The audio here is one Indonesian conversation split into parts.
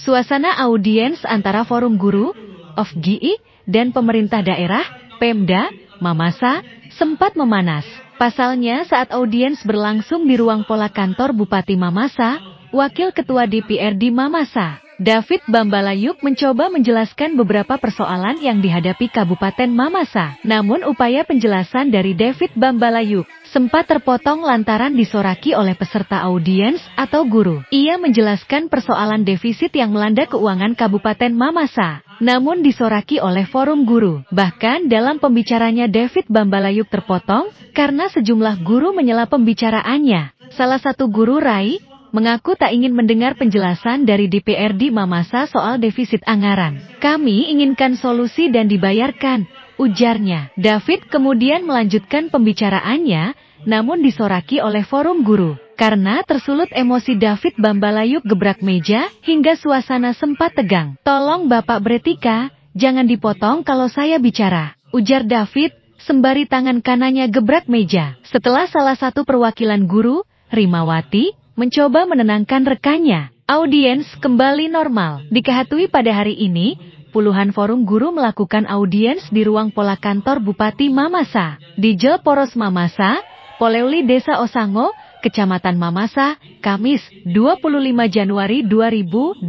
Suasana audiens antara Forum Guru, OFGI, dan pemerintah daerah, Pemda, Mamasa, sempat memanas. Pasalnya saat audiens berlangsung di ruang pola kantor Bupati Mamasa, Wakil Ketua DPRD Mamasa, David Bambalayuk mencoba menjelaskan beberapa persoalan yang dihadapi Kabupaten Mamasa. Namun upaya penjelasan dari David Bambalayuk sempat terpotong lantaran disoraki oleh peserta audiens atau guru. Ia menjelaskan persoalan defisit yang melanda keuangan Kabupaten Mamasa, namun disoraki oleh forum guru. Bahkan dalam pembicaranya David Bambalayuk terpotong karena sejumlah guru menyela pembicaraannya. Salah satu guru Rai mengaku tak ingin mendengar penjelasan dari DPRD Mamasa soal defisit anggaran. Kami inginkan solusi dan dibayarkan, ujarnya. David kemudian melanjutkan pembicaraannya, namun disoraki oleh forum guru. Karena tersulut emosi David Bambalayuk gebrak meja, hingga suasana sempat tegang. Tolong Bapak Bretika, jangan dipotong kalau saya bicara. Ujar David, sembari tangan kanannya gebrak meja. Setelah salah satu perwakilan guru, Rimawati, mencoba menenangkan rekannya. Audiens kembali normal. Diketahui pada hari ini, puluhan forum guru melakukan audiens di ruang pola kantor Bupati Mamasa. Di Jel Poros Mamasa, Poleuli Desa Osango, Kecamatan Mamasa, Kamis 25 Januari 2024.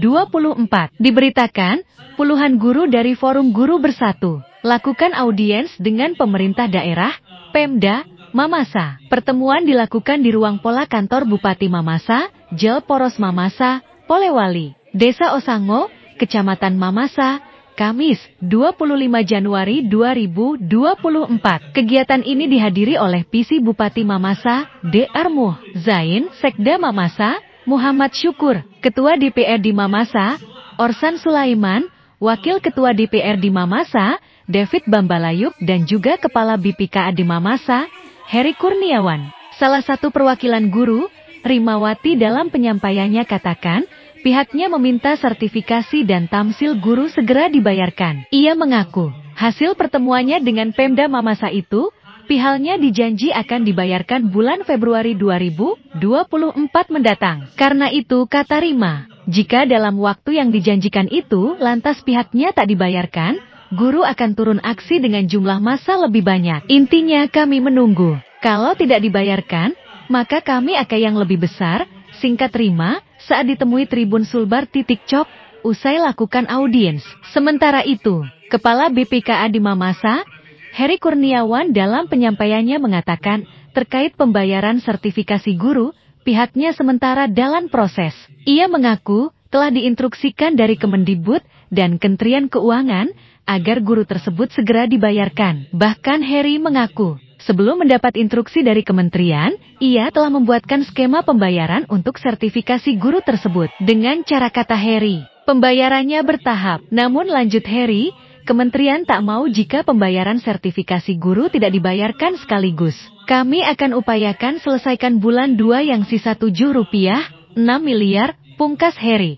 Diberitakan, puluhan guru dari Forum Guru Bersatu lakukan audiens dengan pemerintah daerah, Pemda, Mamasa. Pertemuan dilakukan di ruang pola kantor Bupati Mamasa, Jel Poros Mamasa, Polewali, Desa Osango, Kecamatan Mamasa, Kamis, 25 Januari 2024. Kegiatan ini dihadiri oleh PC Bupati Mamasa, D. Armuh, Zain, Sekda Mamasa, Muhammad Syukur, Ketua DPRD Mamasa, Orsan Sulaiman, Wakil Ketua DPRD Mamasa, David Bambalayuk dan juga Kepala BPKA di Mamasa, Heri Kurniawan, salah satu perwakilan guru, Rimawati dalam penyampaiannya katakan, pihaknya meminta sertifikasi dan tamsil guru segera dibayarkan. Ia mengaku, hasil pertemuannya dengan Pemda Mamasa itu, pihaknya dijanji akan dibayarkan bulan Februari 2024 mendatang. Karena itu, kata Rima, jika dalam waktu yang dijanjikan itu lantas pihaknya tak dibayarkan, guru akan turun aksi dengan jumlah masa lebih banyak. Intinya kami menunggu. Kalau tidak dibayarkan, maka kami akan yang lebih besar, singkat terima, saat ditemui Tribun Sulbar titik cok, usai lakukan audiens. Sementara itu, Kepala BPKA di Mamasa, Heri Kurniawan dalam penyampaiannya mengatakan, terkait pembayaran sertifikasi guru, pihaknya sementara dalam proses. Ia mengaku, telah diinstruksikan dari Kemendibut dan Kementerian Keuangan, agar guru tersebut segera dibayarkan. Bahkan Harry mengaku, sebelum mendapat instruksi dari kementerian, ia telah membuatkan skema pembayaran untuk sertifikasi guru tersebut. Dengan cara kata Harry, pembayarannya bertahap. Namun lanjut Harry, Kementerian tak mau jika pembayaran sertifikasi guru tidak dibayarkan sekaligus. Kami akan upayakan selesaikan bulan 2 yang sisa 7 rupiah, 6 miliar, pungkas Harry.